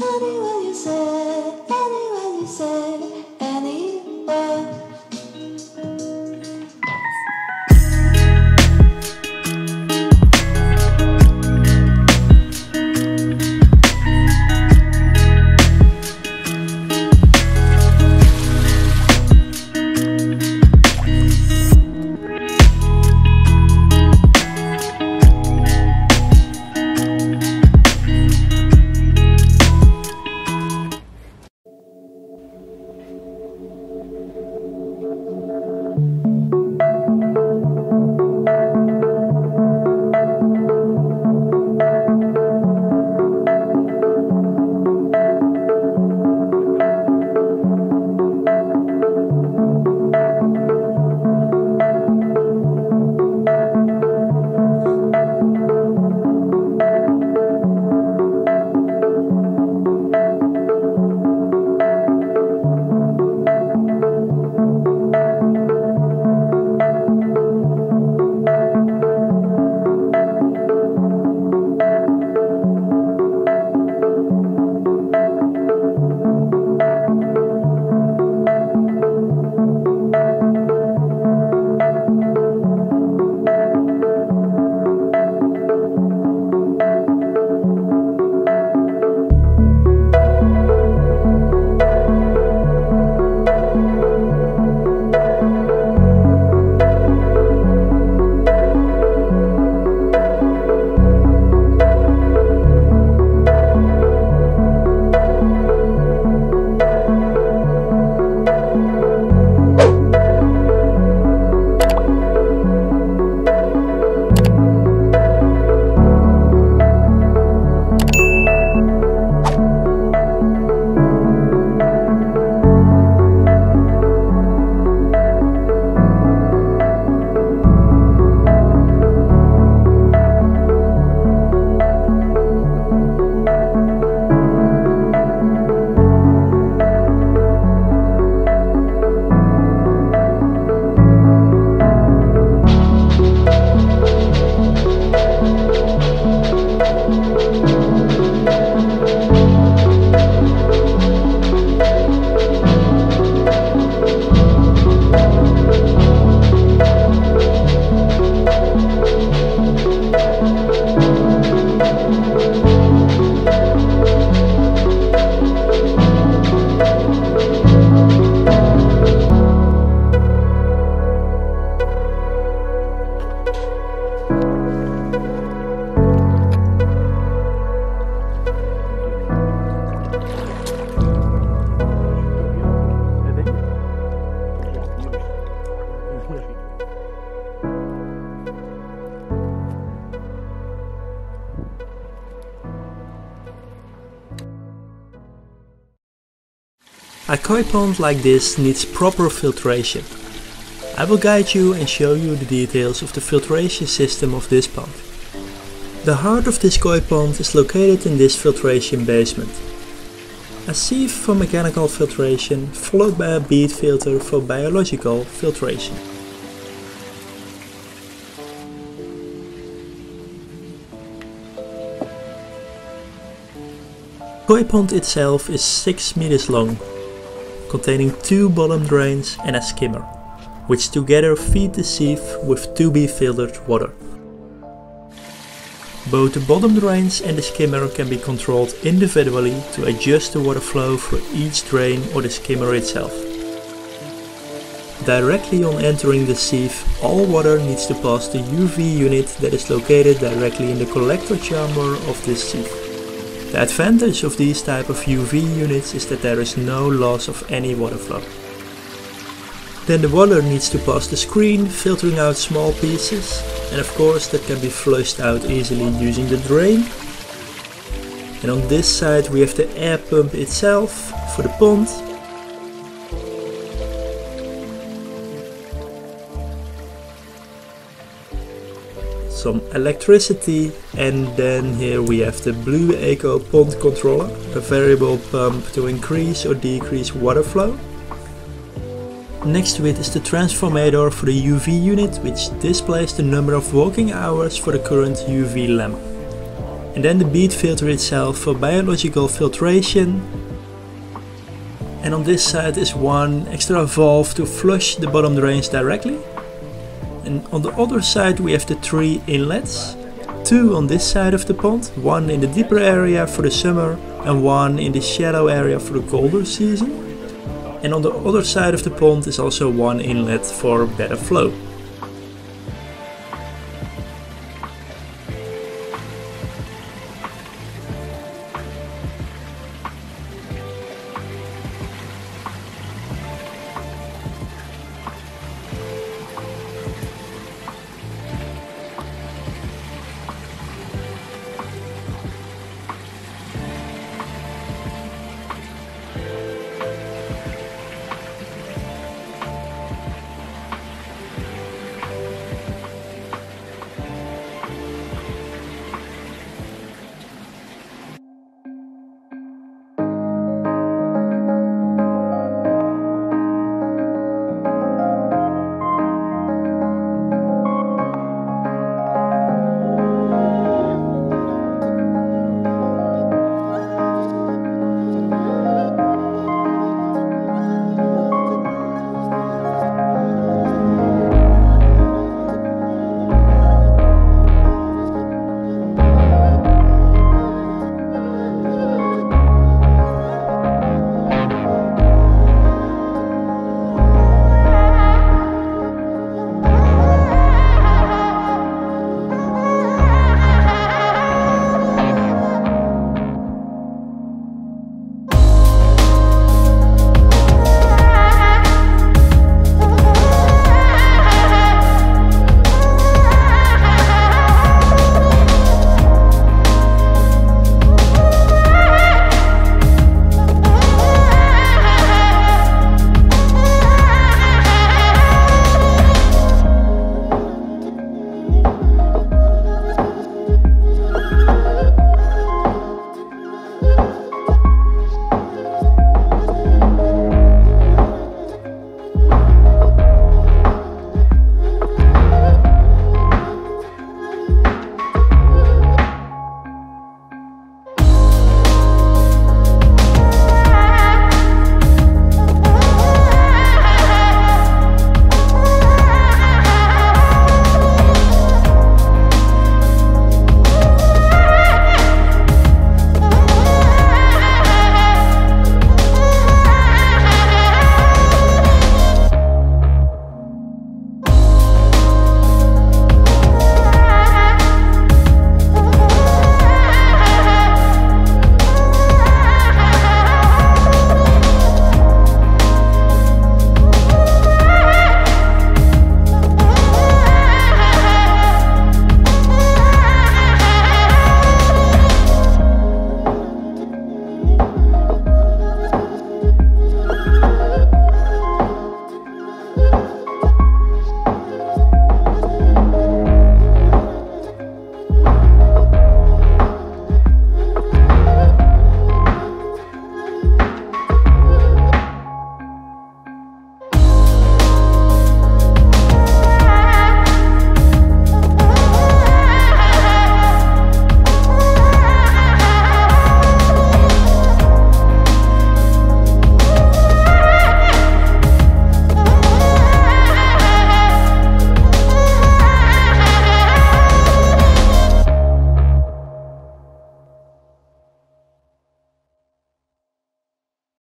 Anywhere you say, A koi pond like this needs proper filtration. I will guide you and show you the details of the filtration system of this pond. The heart of this koi pond is located in this filtration basement. A sieve for mechanical filtration followed by a bead filter for biological filtration. Koi pond itself is 6 meters long, containing two bottom drains and a skimmer, which together feed the sieve with to be filtered water. Both the bottom drains and the skimmer can be controlled individually to adjust the water flow for each drain or the skimmer itself. Directly on entering the sieve, all water needs to pass the UV unit that is located directly in the collector chamber of this sieve. The advantage of these type of UV units is that there is no loss of any water flow. Then the water needs to pass the screen, filtering out small pieces, and of course that can be flushed out easily using the drain. And on this side we have the air pump itself for the pond. Some electricity and then here we have the Blue Eco Pond Controller, a variable pump to increase or decrease water flow. Next to it is the transformator for the UV unit which displays the number of working hours for the current UV lamp. and then the bead filter itself for biological filtration. And on this side is one extra valve to flush the bottom drains directly. And on the other side we have the three inlets. Two on this side of the pond, one in the deeper area for the summer and one in the shallow area for the colder season. And on the other side of the pond is also one inlet for better flow.